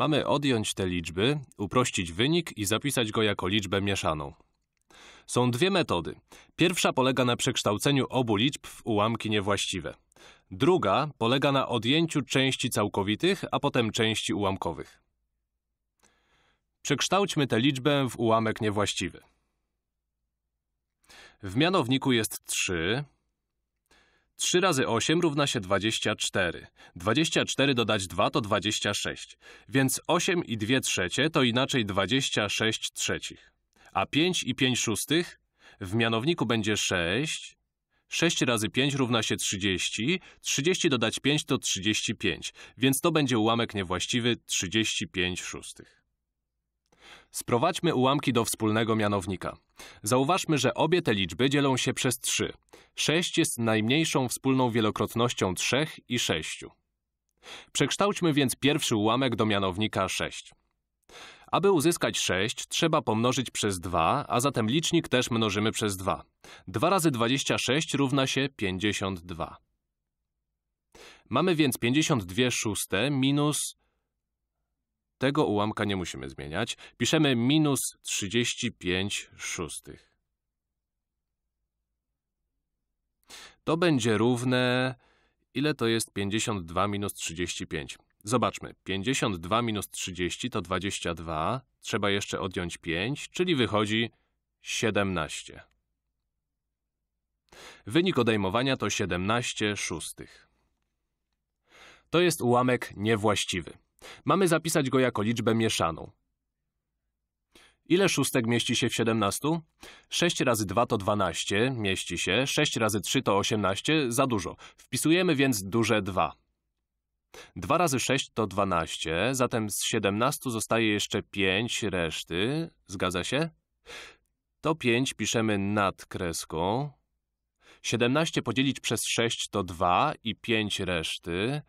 Mamy odjąć te liczby, uprościć wynik i zapisać go jako liczbę mieszaną. Są dwie metody. Pierwsza polega na przekształceniu obu liczb w ułamki niewłaściwe. Druga polega na odjęciu części całkowitych, a potem części ułamkowych. Przekształćmy tę liczbę w ułamek niewłaściwy. W mianowniku jest 3. 3 razy 8 równa się 24. 24 dodać 2 to 26. Więc 8 i 2 trzecie to inaczej 26 trzecich. A 5 i 5 szóstych? W mianowniku będzie 6. 6 razy 5 równa się 30. 30 dodać 5 to 35. Więc to będzie ułamek niewłaściwy 35 szóstych. Sprowadźmy ułamki do wspólnego mianownika. Zauważmy, że obie te liczby dzielą się przez 3. 6 jest najmniejszą wspólną wielokrotnością 3 i 6. Przekształćmy więc pierwszy ułamek do mianownika 6. Aby uzyskać 6, trzeba pomnożyć przez 2, a zatem licznik też mnożymy przez 2. 2 razy 26 równa się 52. Mamy więc 52 szóste minus tego ułamka nie musimy zmieniać. Piszemy minus 35 szóstych. To będzie równe... Ile to jest 52 minus 35? Zobaczmy. 52 minus 30 to 22. Trzeba jeszcze odjąć 5, czyli wychodzi 17. Wynik odejmowania to 17 szóstych. To jest ułamek niewłaściwy. Mamy zapisać go jako liczbę mieszaną. Ile szóstek mieści się w 17? 6 razy 2 to 12, mieści się. 6 razy 3 to 18, za dużo. Wpisujemy więc duże 2. 2 razy 6 to 12, zatem z 17 zostaje jeszcze 5 reszty. Zgadza się? To 5 piszemy nad kreską. 17 podzielić przez 6 to 2 i 5 reszty.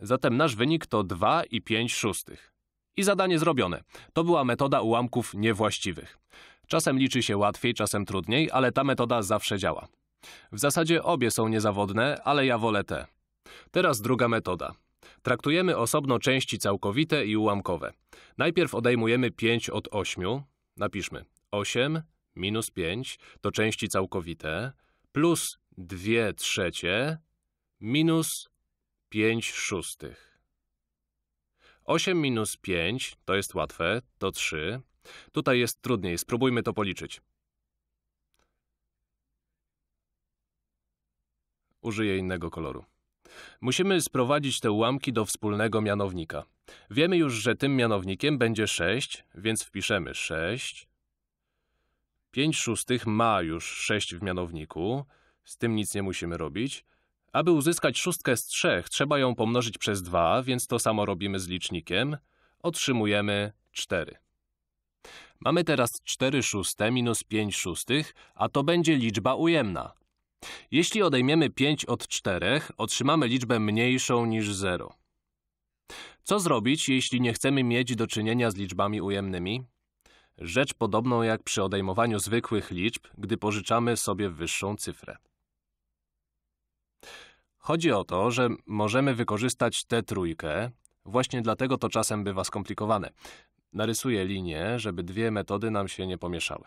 Zatem nasz wynik to 2 i 5 szóstych. I zadanie zrobione. To była metoda ułamków niewłaściwych. Czasem liczy się łatwiej, czasem trudniej, ale ta metoda zawsze działa. W zasadzie obie są niezawodne, ale ja wolę tę. Teraz druga metoda. Traktujemy osobno części całkowite i ułamkowe. Najpierw odejmujemy 5 od 8. Napiszmy 8 minus 5 to części całkowite plus 2 trzecie minus 5 szóstych. 8 minus 5 to jest łatwe, to 3. Tutaj jest trudniej, spróbujmy to policzyć. Użyję innego koloru. Musimy sprowadzić te ułamki do wspólnego mianownika. Wiemy już, że tym mianownikiem będzie 6, więc wpiszemy 6. 5 szóstych ma już 6 w mianowniku, z tym nic nie musimy robić. Aby uzyskać szóstkę z trzech, trzeba ją pomnożyć przez 2, więc to samo robimy z licznikiem. Otrzymujemy 4. Mamy teraz 4 szóste minus 5 szóstych, a to będzie liczba ujemna. Jeśli odejmiemy 5 od 4, otrzymamy liczbę mniejszą niż 0. Co zrobić, jeśli nie chcemy mieć do czynienia z liczbami ujemnymi? Rzecz podobną jak przy odejmowaniu zwykłych liczb, gdy pożyczamy sobie wyższą cyfrę. Chodzi o to, że możemy wykorzystać tę trójkę, właśnie dlatego to czasem bywa skomplikowane. Narysuję linię, żeby dwie metody nam się nie pomieszały.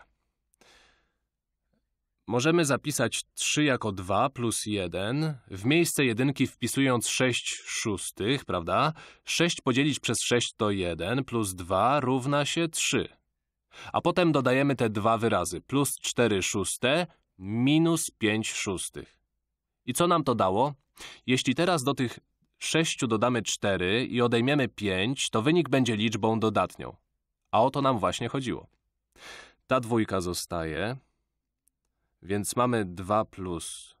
Możemy zapisać 3 jako 2 plus 1, w miejsce jedynki wpisując 6 szóstych, prawda? 6 podzielić przez 6 to 1, plus 2 równa się 3. A potem dodajemy te dwa wyrazy, plus 4 szóste, minus 5 szóstych. I co nam to dało? Jeśli teraz do tych 6 dodamy 4 i odejmiemy 5, to wynik będzie liczbą dodatnią. A o to nam właśnie chodziło. Ta dwójka zostaje, więc mamy 2 plus.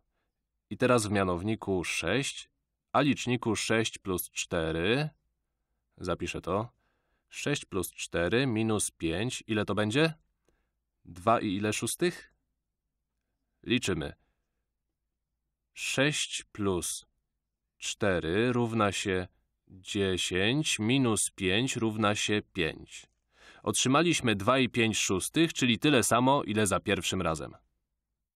I teraz w mianowniku 6, a liczniku 6 plus 4. Zapiszę to. 6 plus 4 minus 5. Ile to będzie? 2 i ile szóstych? Liczymy. 6 plus 4 równa się 10 minus 5 równa się 5. Otrzymaliśmy 2 i 5 szóstych, czyli tyle samo, ile za pierwszym razem.